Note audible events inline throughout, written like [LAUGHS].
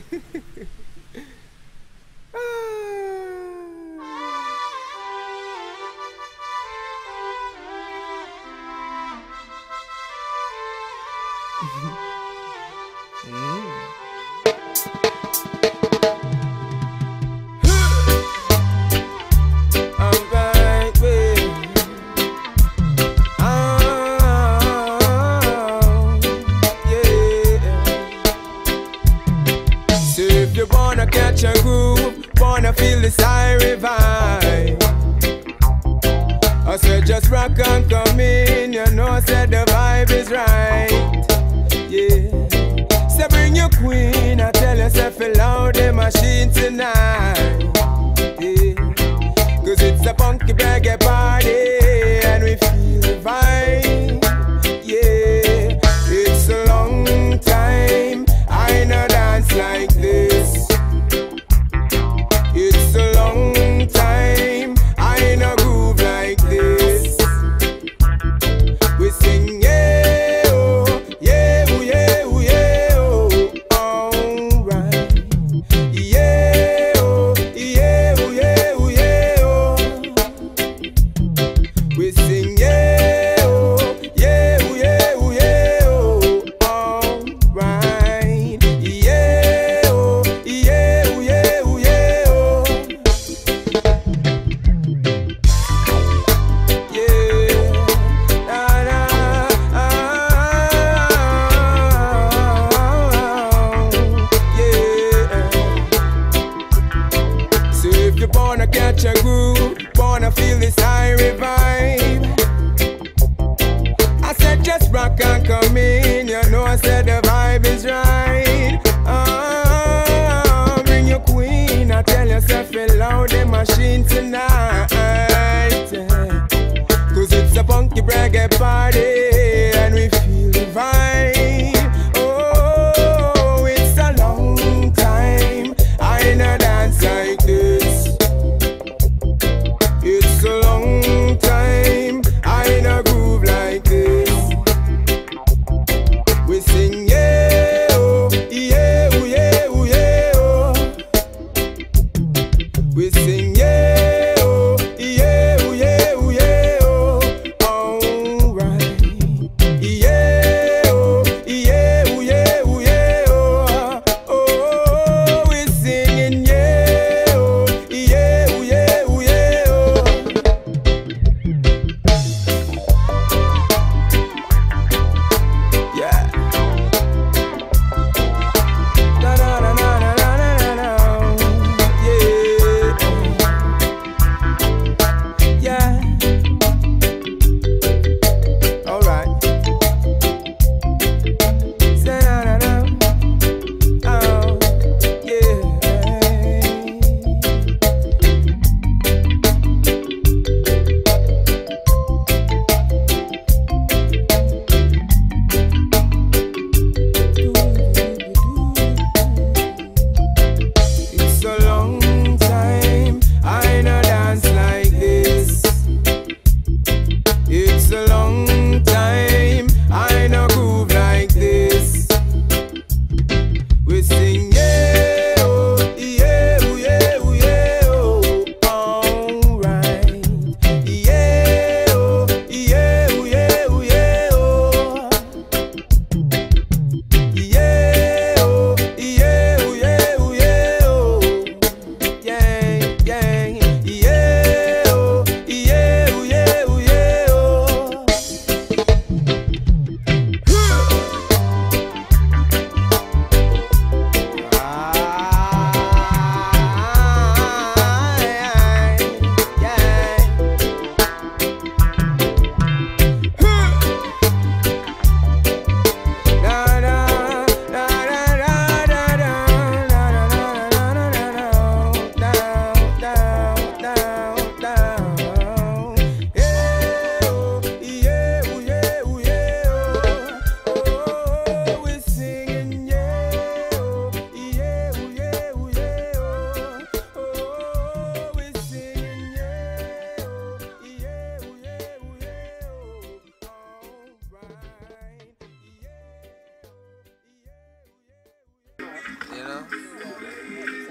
[LAUGHS] mm. fi the machine tonight. Wanna catch a groove, wanna feel this Irie vibe.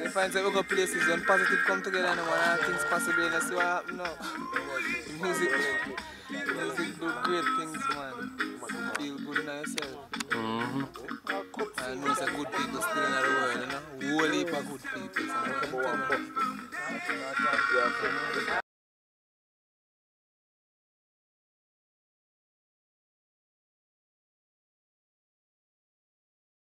Find that we go places when positive come together and one things possible and see what happen now. music, music do great things, man. Feel good in yourself. Mm-hmm. I know some good people still in the world, you know. Whole heap of good people. So